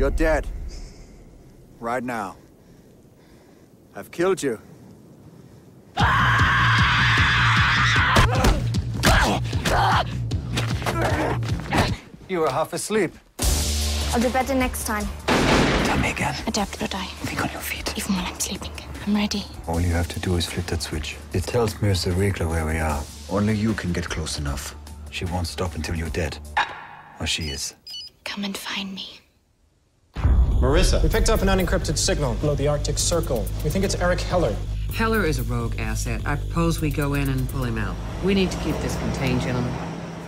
You're dead. Right now. I've killed you. You were half asleep. I'll do better next time. Tell me again. Adapt or die. Think on your feet. Even when I'm sleeping. I'm ready. All you have to do is flip that switch. It tells Marissa Wiegler where we are. Only you can get close enough. She won't stop until you're dead. Or she is. Come and find me. Marissa. We picked up an unencrypted signal below the Arctic Circle. We think it's Erik Heller. Heller is a rogue asset. I propose we go in and pull him out. We need to keep this contained, gentlemen.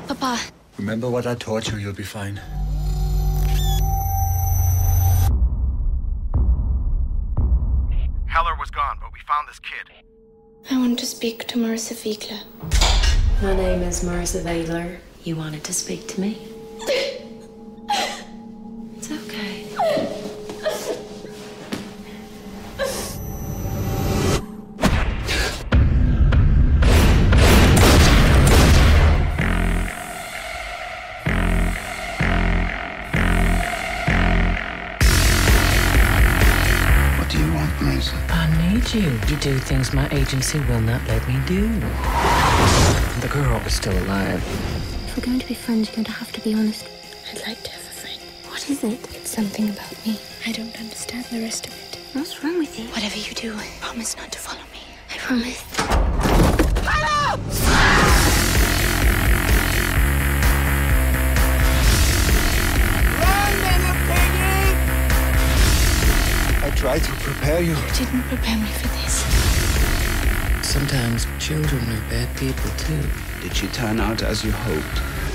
Papa, Remember what I taught you, you'll be fine. Heller was gone, but we found this kid. I want to speak to Marissa Wiegler. My name is Marissa Wiegler. You wanted to speak to me? You? I need you to do things my agency will not let me do. The girl is still alive. If we're going to be friends, you're going to have to be honest. I'd like to have a friend. What is it? It's something about me. I don't understand the rest of it. What's wrong with you? Whatever you do, promise not to follow me. I promise. I tried to prepare you. You didn't prepare me for this. Sometimes children are bad people too. Did she turn out as you hoped?